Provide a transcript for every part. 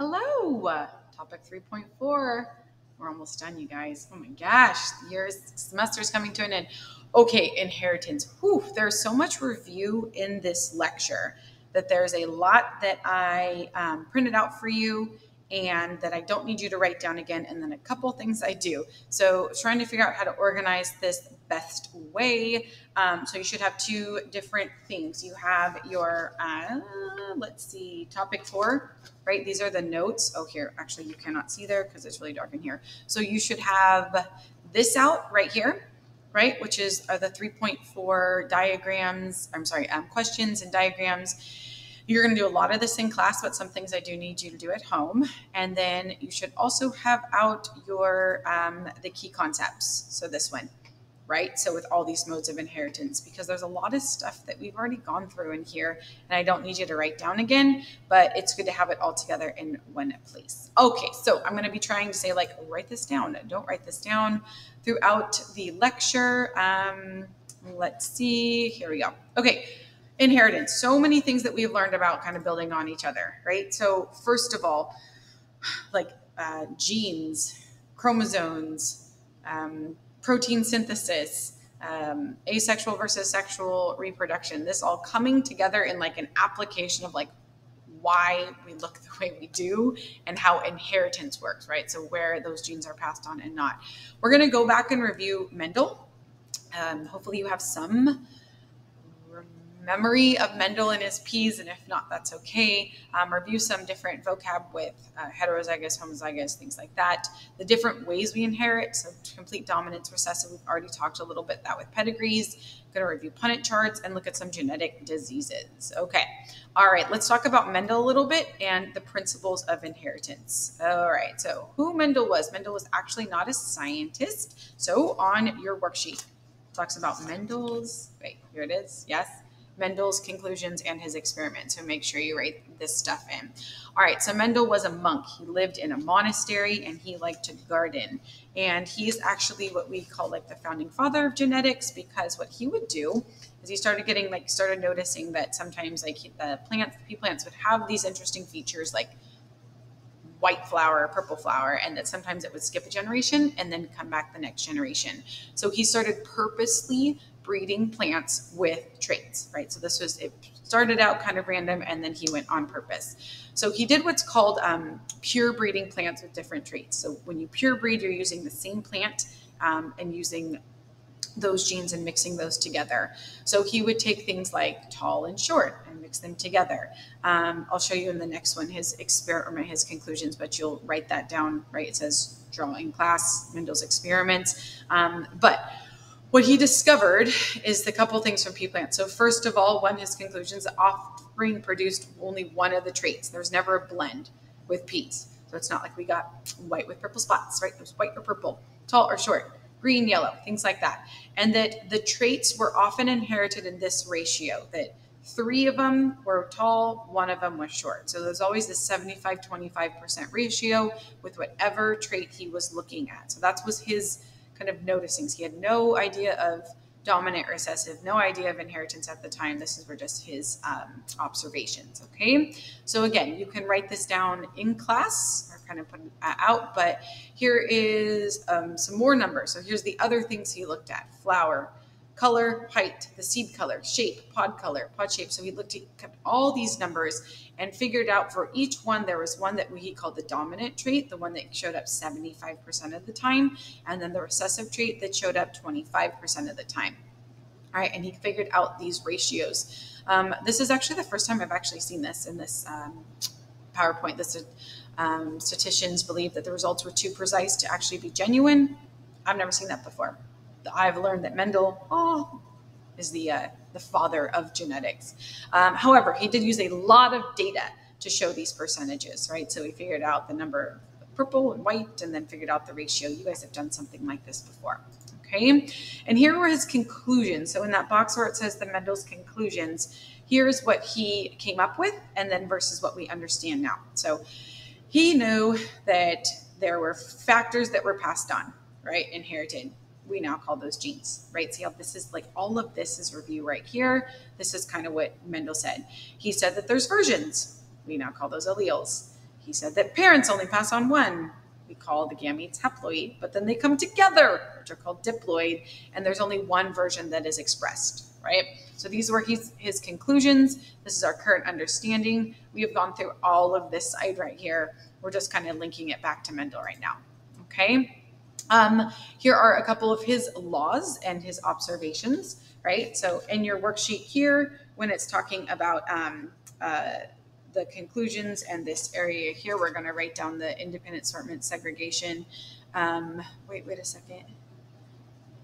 Hello, topic 3.4. We're almost done, you guys. Oh my gosh, the year's semester's coming to an end. Okay, inheritance. Whew, there's so much review in this lecture that there's a lot that I um, printed out for you and that I don't need you to write down again, and then a couple things I do. So, trying to figure out how to organize this best way. Um, so, you should have two different things. You have your, uh, let's see, topic four, right? These are the notes. Oh, here, actually, you cannot see there because it's really dark in here. So, you should have this out right here. Right, which is are the 3.4 diagrams. I'm sorry, um, questions and diagrams you're going to do a lot of this in class, but some things I do need you to do at home. And then you should also have out your um, the key concepts. So this one, right? So with all these modes of inheritance, because there's a lot of stuff that we've already gone through in here, and I don't need you to write down again, but it's good to have it all together in one place. Okay, so I'm going to be trying to say like write this down. Don't write this down throughout the lecture. Um, let's see. Here we go. Okay inheritance. So many things that we've learned about kind of building on each other right? So first of all like uh, genes chromosomes um, protein synthesis um, asexual versus sexual reproduction this all coming together in like an application of like why we look the way we do and how inheritance works right? So where those genes are passed on and not. We're going to go back and review mendel. Um, hopefully you have some memory of Mendel and his P's, and if not, that's okay. Um, review some different vocab with uh, heterozygous, homozygous, things like that. The different ways we inherit, so complete dominance, recessive, we've already talked a little bit that with pedigrees. Going to review Punnett charts and look at some genetic diseases. Okay, all right, let's talk about Mendel a little bit and the principles of inheritance. All right, so who Mendel was. Mendel was actually not a scientist. So on your worksheet, talks about Mendel's, wait, here it is, yes Mendel's conclusions and his experiments. So make sure you write this stuff in. All right, so Mendel was a monk. He lived in a monastery and he liked to garden. And he's actually what we call like the founding father of genetics because what he would do is he started getting like started noticing that sometimes like the plants, the pea plants would have these interesting features like white flower, purple flower, and that sometimes it would skip a generation and then come back the next generation. So he started purposely breeding plants with traits, right? So this was, it started out kind of random and then he went on purpose. So he did what's called um, pure breeding plants with different traits. So when you pure breed, you're using the same plant um, and using those genes and mixing those together. So he would take things like tall and short and mix them together. Um, I'll show you in the next one his experiment, his conclusions, but you'll write that down, right? It says drawing class, Mendel's experiments. Um, but what he discovered is the couple things from pea plants. So first of all, one his conclusions: offspring produced only one of the traits. There's never a blend with peas. So it's not like we got white with purple spots, right? There's white or purple, tall or short, green, yellow, things like that. And that the traits were often inherited in this ratio that three of them were tall, one of them was short. So there's always this 75 25% ratio with whatever trait he was looking at. So that was his kind of noticing. He had no idea of dominant recessive, no idea of inheritance at the time. This is were just his um, observations. Okay, so again, you can write this down in class or kind of put it out. But here is um, some more numbers. So here's the other things he looked at: flower, color, height, the seed color, shape, pod color, pod shape. So he looked at all these numbers and figured out for each one there was one that he called the dominant trait, the one that showed up 75% of the time, and then the recessive trait that showed up 25% of the time. All right, and he figured out these ratios. Um, this is actually the first time I've actually seen this in this um, PowerPoint. This um, statisticians believe that the results were too precise to actually be genuine. I've never seen that before. I've learned that Mendel oh, is the uh, the father of genetics. Um, however, he did use a lot of data to show these percentages, right? So he figured out the number of purple and white, and then figured out the ratio. You guys have done something like this before. Okay, and here were his conclusions. So in that box where it says the Mendel's conclusions, here's what he came up with, and then versus what we understand now. So he knew that there were factors that were passed on, right, inherited we now call those genes, right? See how this is like all of this is review right here. This is kind of what Mendel said. He said that there's versions. We now call those alleles. He said that parents only pass on one. We call the gametes haploid, but then they come together, which are called diploid, and there's only one version that is expressed, right? So these were his, his conclusions. This is our current understanding. We have gone through all of this side right here. We're just kind of linking it back to Mendel right now, okay? Um, here are a couple of his laws and his observations, right? So in your worksheet here, when it's talking about um, uh, the conclusions and this area here, we're going to write down the independent assortment segregation. Um, wait, wait a second.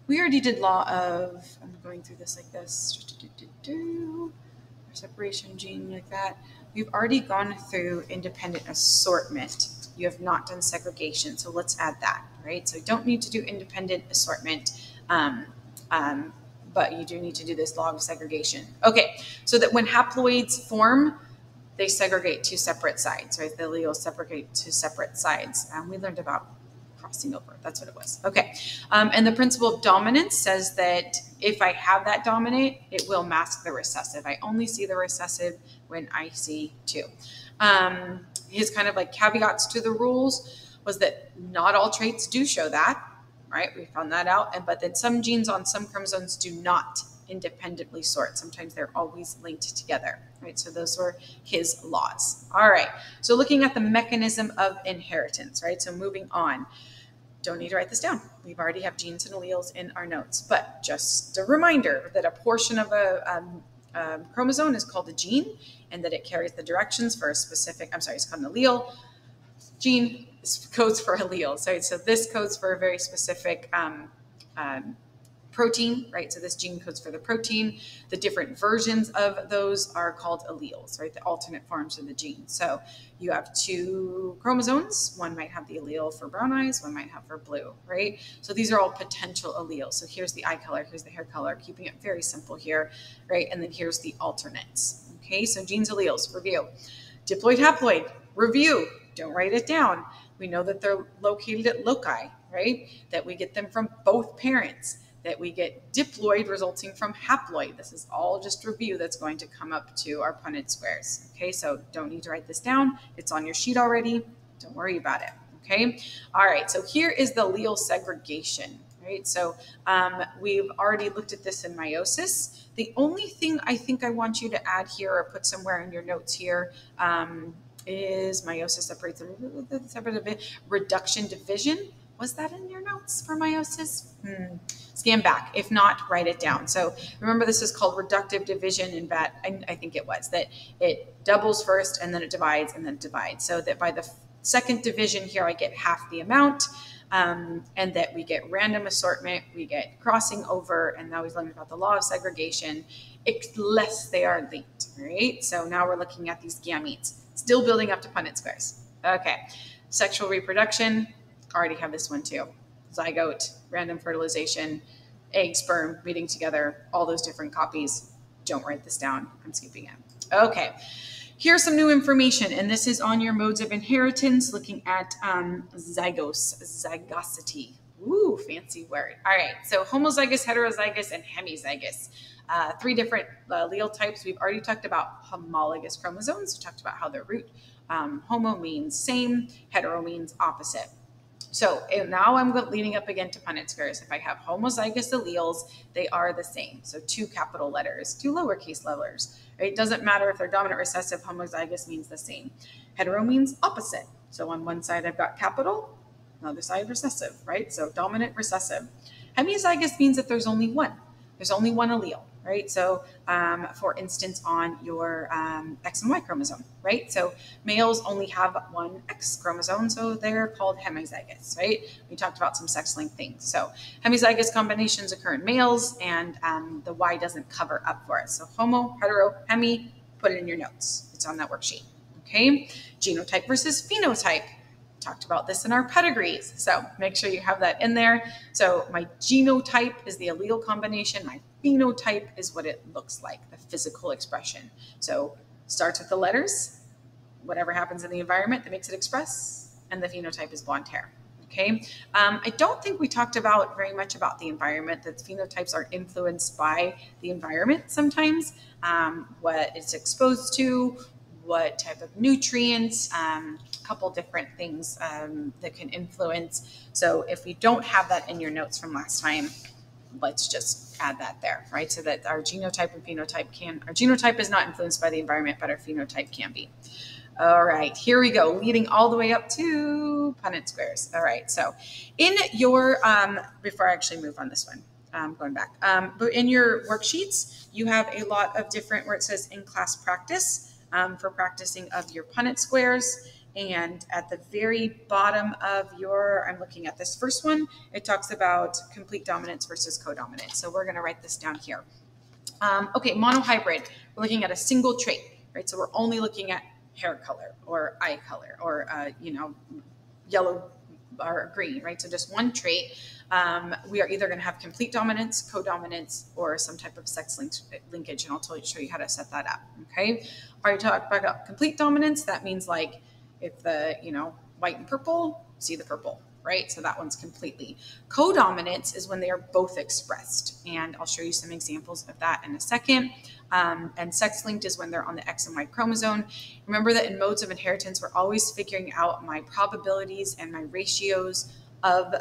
We already did law of, I'm going through this like this, separation gene like that. We've already gone through independent assortment. You have not done segregation, so let's add that, right? So you don't need to do independent assortment. Um, um, but you do need to do this log segregation. Okay, so that when haploids form, they segregate to separate sides, right? The alleles segregate to separate sides. Um, we learned about crossing over. That's what it was. Okay. Um, and the principle of dominance says that if I have that dominate, it will mask the recessive. I only see the recessive when I see two. Um, his kind of like caveats to the rules was that not all traits do show that right? We found that out. And but then some genes on some chromosomes do not independently sort. Sometimes they're always linked together, right? So those were his laws. All right. So looking at the mechanism of inheritance, right? So moving on. Don't need to write this down. We've already have genes and alleles in our notes, but just a reminder that a portion of a um, um, chromosome is called a gene and that it carries the directions for a specific, I'm sorry, it's called an allele. Gene codes for alleles, right? So this codes for a very specific um, um, protein, right? So this gene codes for the protein. The different versions of those are called alleles, right? The alternate forms of the gene. So you have two chromosomes. One might have the allele for brown eyes, one might have for blue, right? So these are all potential alleles. So here's the eye color, here's the hair color, keeping it very simple here, right? And then here's the alternates. Okay, so genes, alleles, review. Diploid, haploid, review. Don't write it down. We know that they're located at loci, right? That we get them from both parents, that we get diploid resulting from haploid. This is all just review that's going to come up to our Punnett squares. Okay, so don't need to write this down. It's on your sheet already. Don't worry about it. Okay, all right, so here is the allele segregation. Right, so um, we've already looked at this in meiosis. The only thing I think I want you to add here or put somewhere in your notes here um, is meiosis separates separate reduction division. Was that in your notes for meiosis? Hmm. Scan back. If not, write it down. So remember, this is called reductive division in BAT. I, I think it was that it doubles first and then it divides and then divides. So that by the second division here, I get half the amount. Um, and that we get random assortment, we get crossing over, and now we've learned about the law of segregation, unless they are linked, right? So now we're looking at these gametes. Still building up to Punnett squares. Okay. Sexual reproduction. Already have this one too. Zygote, random fertilization, egg, sperm meeting together, all those different copies. Don't write this down. I'm skipping it. Okay. Here's some new information, and this is on your modes of inheritance, looking at um, zygos, zygosity. Ooh, fancy word. All right, so homozygous, heterozygous, and hemizygous uh, three different uh, allele types. We've already talked about homologous chromosomes. We talked about how they're root. Um, homo means same, hetero means opposite. So now I'm leading up again to Punnett squares. If I have homozygous alleles, they are the same. So two capital letters, two lowercase letters. It doesn't matter if they're dominant recessive, homozygous means the same. Hetero means opposite. So on one side I've got capital, another side recessive, right? So dominant recessive. Hemizygous means that there's only one. There's only one allele right? So, um, for instance, on your um, X and Y chromosome, right? So, males only have one X chromosome, so they're called hemizygous, right? We talked about some sex linked things. So, hemizygous combinations occur in males, and um, the Y doesn't cover up for it. So, homo, hetero, hemi, put it in your notes. It's on that worksheet. Okay, genotype versus phenotype talked about this in our pedigrees. So make sure you have that in there. So my genotype is the allele combination. My phenotype is what it looks like, the physical expression. So starts with the letters, whatever happens in the environment that makes it express, and the phenotype is blonde hair. Okay. Um, I don't think we talked about very much about the environment. That phenotypes are influenced by the environment sometimes, um, what it's exposed to, what type of nutrients, um, couple different things um, that can influence. So if we don't have that in your notes from last time, let's just add that there, right? So that our genotype and phenotype can, our genotype is not influenced by the environment, but our phenotype can be. All right, here we go, leading all the way up to Punnett squares. All right, so in your, um, before I actually move on this one, um, going back, um, but in your worksheets, you have a lot of different where it says in class practice um, for practicing of your Punnett squares. And at the very bottom of your, I'm looking at this first one, it talks about complete dominance versus codominance. So we're going to write this down here. Um, okay, monohybrid, we're looking at a single trait, right? So we're only looking at hair color or eye color or, uh, you know, yellow or green, right? So just one trait. Um, we are either going to have complete dominance, codominance, or some type of sex link linkage. And I'll show you how to set that up. Okay. Are you talking about complete dominance. That means like if the, you know, white and purple, see the purple, right? So that one's completely. Codominance is when they are both expressed. And I'll show you some examples of that in a second. Um, and sex linked is when they're on the X and Y chromosome. Remember that in modes of inheritance, we're always figuring out my probabilities and my ratios of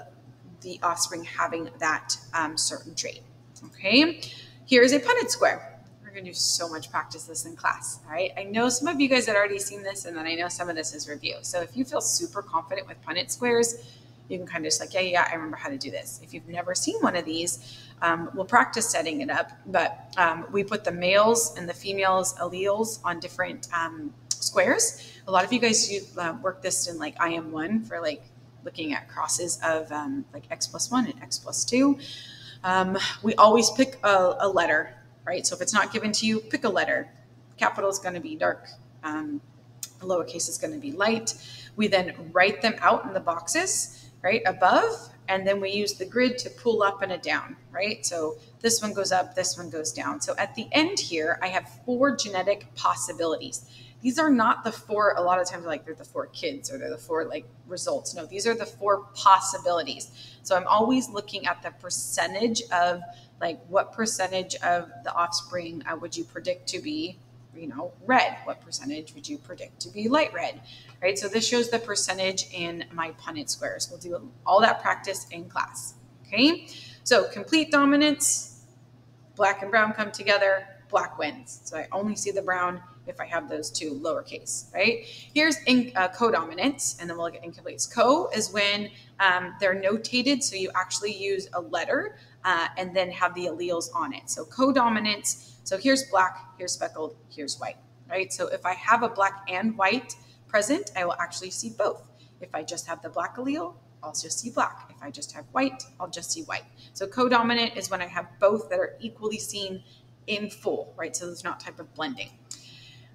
the offspring having that um, certain trait. Okay, here's a Punnett square we're going to do so much practice this in class. All right. I know some of you guys had already seen this, and then I know some of this is review. So if you feel super confident with Punnett squares, you can kind of just like, yeah, yeah, I remember how to do this. If you've never seen one of these, um, we'll practice setting it up. But um, we put the males and the females alleles on different um, squares. A lot of you guys you, uh, work this in like IM1 for like looking at crosses of um, like X plus one and X plus two. Um, we always pick a, a letter right? So if it's not given to you, pick a letter. Capital is going to be dark. Um, lowercase is going to be light. We then write them out in the boxes, right, above, and then we use the grid to pull up and a down, right? So this one goes up, this one goes down. So at the end here, I have four genetic possibilities. These are not the four, a lot of times like they're the four kids or they're the four like results. No, these are the four possibilities. So I'm always looking at the percentage of like what percentage of the offspring uh, would you predict to be you know red? What percentage would you predict to be light red? Right? So this shows the percentage in my punnett squares. We'll do all that practice in class okay? So complete dominance black and brown come together black wins. So i only see the brown if I have those two lowercase, right? Here's in, uh, codominance, and then we'll look at incompletes. Co is when um, they're notated, so you actually use a letter uh, and then have the alleles on it. So codominance, so here's black, here's speckled, here's white, right? So if I have a black and white present, I will actually see both. If I just have the black allele, I'll just see black. If I just have white, I'll just see white. So codominant is when I have both that are equally seen in full, right? So there's not type of blending.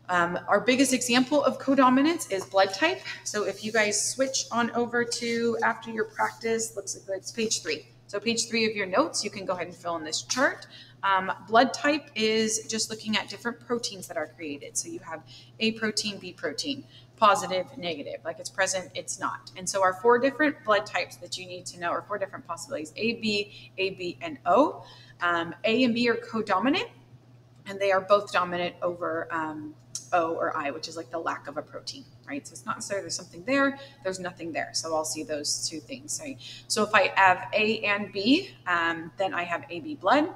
Um, our biggest example of codominance is blood type. So if you guys switch on over to after your practice, looks like it's page three. So page three of your notes, you can go ahead and fill in this chart. Um, blood type is just looking at different proteins that are created. So you have A protein, B protein, positive, negative, like it's present, it's not. And so our four different blood types that you need to know are four different possibilities, A, B, A, B, and O. Um, a and B are codominant, and they are both dominant over um, O or I, which is like the lack of a protein, right? So it's not necessarily there's something there, there's nothing there. So I'll see those two things, right? So if I have A and B, um, then I have AB blood.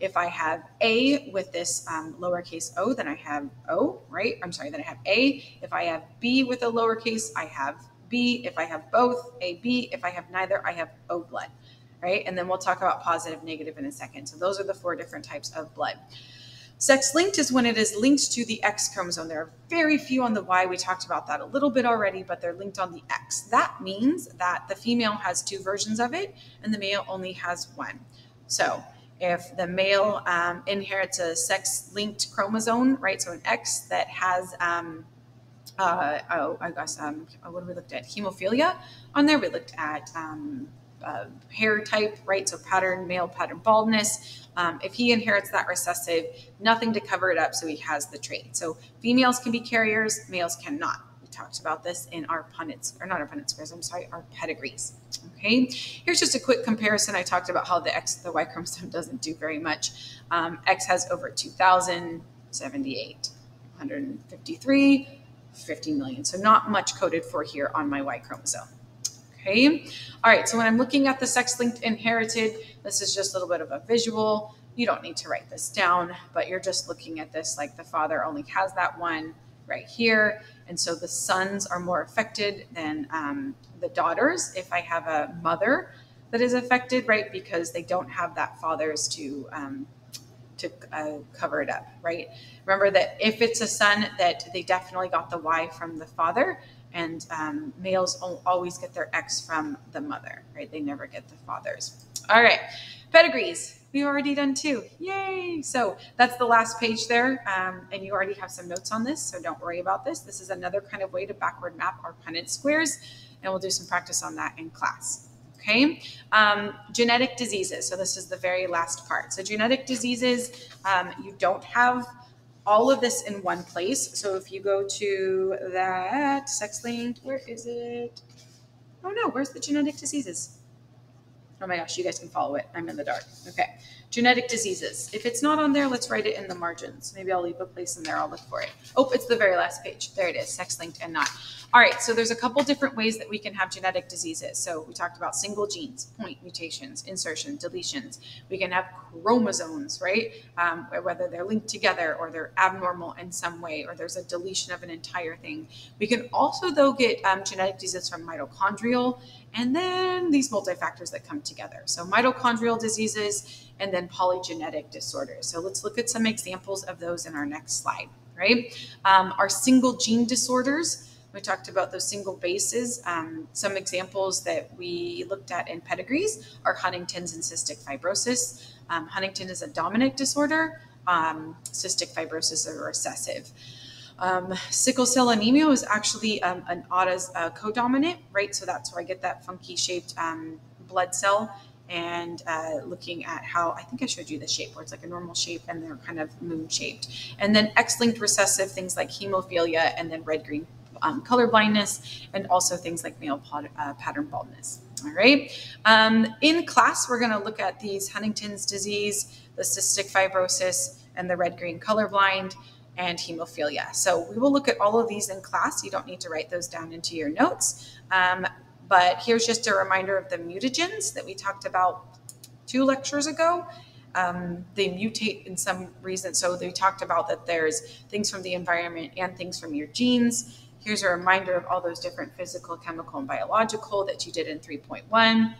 If I have A with this um, lowercase o, then I have O, right? I'm sorry, then I have A. If I have B with a lowercase, I have B. If I have both, AB. If I have neither, I have O blood, right? And then we'll talk about positive, negative in a second. So those are the four different types of blood. Sex linked is when it is linked to the X chromosome. There are very few on the Y. We talked about that a little bit already, but they're linked on the X. That means that the female has two versions of it and the male only has one. So if the male um, inherits a sex linked chromosome, right? So an X that has, um, uh, oh, I guess, um, what we looked at? Hemophilia on there. We looked at um, uh, hair type, right? So pattern, male pattern baldness. Um, if he inherits that recessive, nothing to cover it up, so he has the trait. So females can be carriers, males cannot. We talked about this in our Punnetts, or not our Punnett squares, I'm sorry, our pedigrees. Okay, here's just a quick comparison. I talked about how the X, the Y chromosome doesn't do very much. Um, X has over 2,078, 153, 50 million. So not much coded for here on my Y chromosome. Okay. All right. So when I'm looking at the sex-linked inherited, this is just a little bit of a visual. You don't need to write this down, but you're just looking at this like the father only has that one right here. And so the sons are more affected than um, the daughters if I have a mother that is affected, right? Because they don't have that father's to um, to uh, cover it up, right? Remember that if it's a son, that they definitely got the Y from the father, and um, males always get their X from the mother, right? They never get the fathers. All right, pedigrees. We've already done two. Yay! So that's the last page there, um, and you already have some notes on this, so don't worry about this. This is another kind of way to backward map our Punnett squares, and we'll do some practice on that in class. Okay, um, genetic diseases. So this is the very last part. So genetic diseases, um, you don't have all of this in one place. So if you go to that sex linked, where is it? Oh no, where's the genetic diseases? Oh my gosh, you guys can follow it. I'm in the dark. Okay. Genetic diseases. If it's not on there, let's write it in the margins. Maybe I'll leave a place in there. I'll look for it. Oh, it's the very last page. There it is, sex linked and not. All right, so there's a couple different ways that we can have genetic diseases. So we talked about single genes, point mutations, insertion, deletions. We can have chromosomes, right? Um, whether they're linked together or they're abnormal in some way, or there's a deletion of an entire thing. We can also, though, get um, genetic diseases from mitochondrial and then these multifactors that come together. So mitochondrial diseases and then polygenetic disorders. So let's look at some examples of those in our next slide, right? Um, our single gene disorders, we talked about those single bases. Um, some examples that we looked at in pedigrees are Huntington's and cystic fibrosis. Um, Huntington is a dominant disorder. Um, cystic fibrosis is recessive. Um, sickle cell anemia is actually um, an autos uh, codominant, right? So that's where I get that funky shaped um, blood cell. And uh, looking at how I think I showed you the shape where it's like a normal shape and they're kind of moon shaped. And then X linked recessive things like hemophilia and then red green um, color blindness, and also things like male pod, uh, pattern baldness. All right. Um, in class, we're going to look at these Huntington's disease, the cystic fibrosis, and the red green color blind and hemophilia. So we will look at all of these in class. You don't need to write those down into your notes. Um, but here's just a reminder of the mutagens that we talked about two lectures ago. Um, they mutate in some reason. So they talked about that there's things from the environment and things from your genes. Here's a reminder of all those different physical, chemical, and biological that you did in 3.1.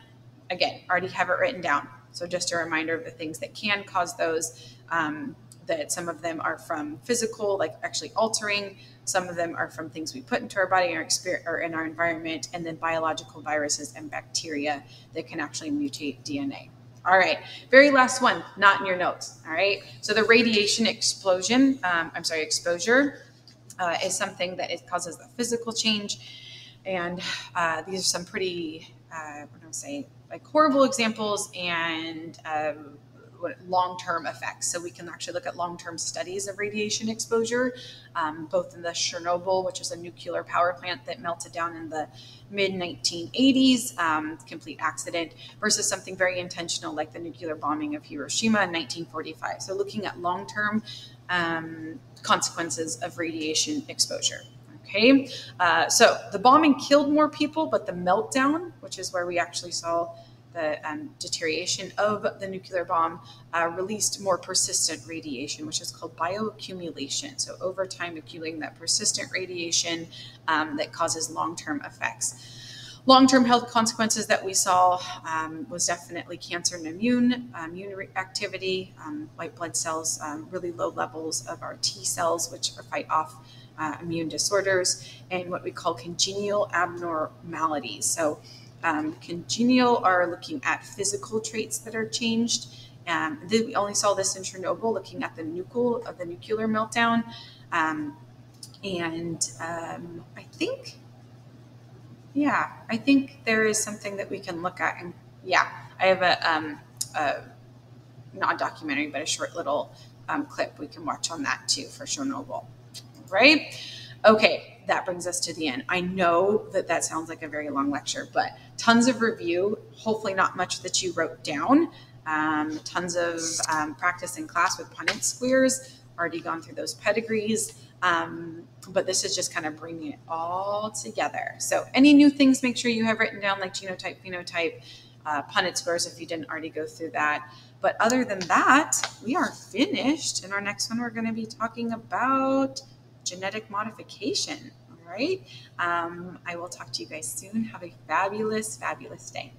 Again, already have it written down. So just a reminder of the things that can cause those, um, that some of them are from physical, like actually altering. Some of them are from things we put into our body or, in our environment, and then biological viruses and bacteria that can actually mutate DNA. All right, very last one, not in your notes. All right, so the radiation explosion, um, I'm sorry, exposure uh, is something that it causes a physical change. And uh, these are some pretty, uh, what I say, like horrible examples and um, long-term effects. So we can actually look at long-term studies of radiation exposure, um, both in the Chernobyl, which is a nuclear power plant that melted down in the mid 1980s, um, complete accident, versus something very intentional like the nuclear bombing of Hiroshima in 1945. So looking at long-term um, consequences of radiation exposure. Okay, uh, so the bombing killed more people, but the meltdown, which is where we actually saw the um, deterioration of the nuclear bomb, uh, released more persistent radiation, which is called bioaccumulation. So over time, accumulating that persistent radiation um, that causes long-term effects long-term health consequences that we saw um, was definitely cancer and immune immune activity, um, white blood cells, um, really low levels of our T cells, which fight off uh, immune disorders, and what we call congenial abnormalities. So, um, congenial are looking at physical traits that are changed. Um, we only saw this in Chernobyl, looking at the nuclear of the nuclear meltdown, um, and I think yeah, I think there is something that we can look at. And yeah, I have a, um, a not a documentary, but a short little um, clip we can watch on that too for Chernobyl. Right? Okay, that brings us to the end. I know that that sounds like a very long lecture, but tons of review, hopefully not much that you wrote down. Um, tons of um, practice in class with Punnett squares, already gone through those pedigrees. Um, but this is just kind of bringing it all together. So, any new things, make sure you have written down like genotype, phenotype, uh, Punnett squares if you didn't already go through that. But other than that, we are finished. In our next one, we're going to be talking about genetic modification. All right. Um, I will talk to you guys soon. Have a fabulous, fabulous day.